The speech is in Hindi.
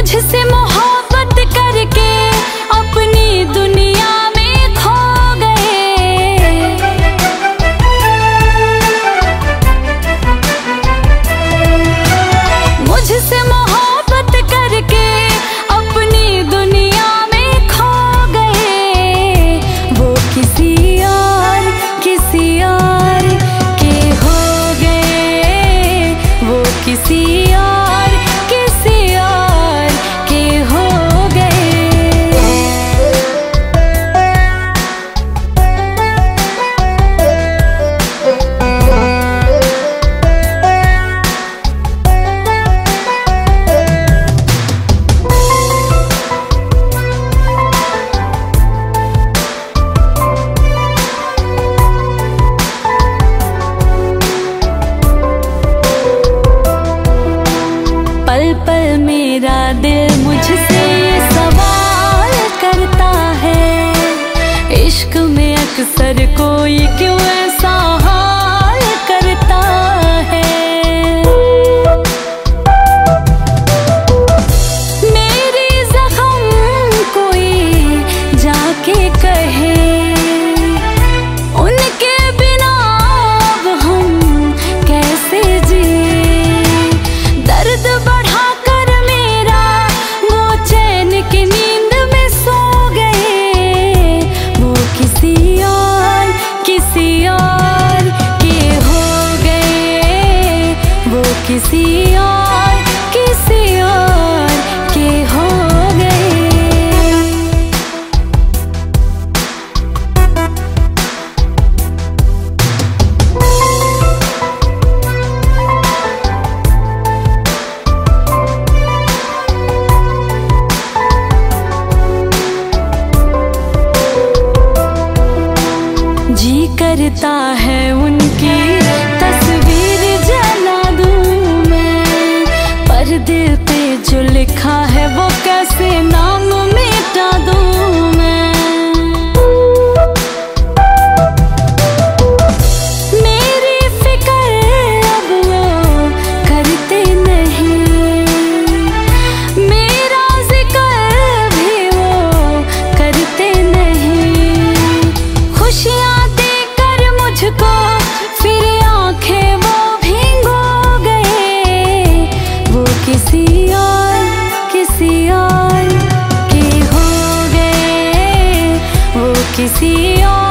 मुझसे मोहब्बत पल मेरा दिल मुझसे सवाल करता है। इश्क में अक्सर कोई क्यों ऐसा हाल करता है? मेरी जख्म कोई जाके कहे किसी और किसी और के हो गए। जी करता है उनकी लिखा है वो किसी और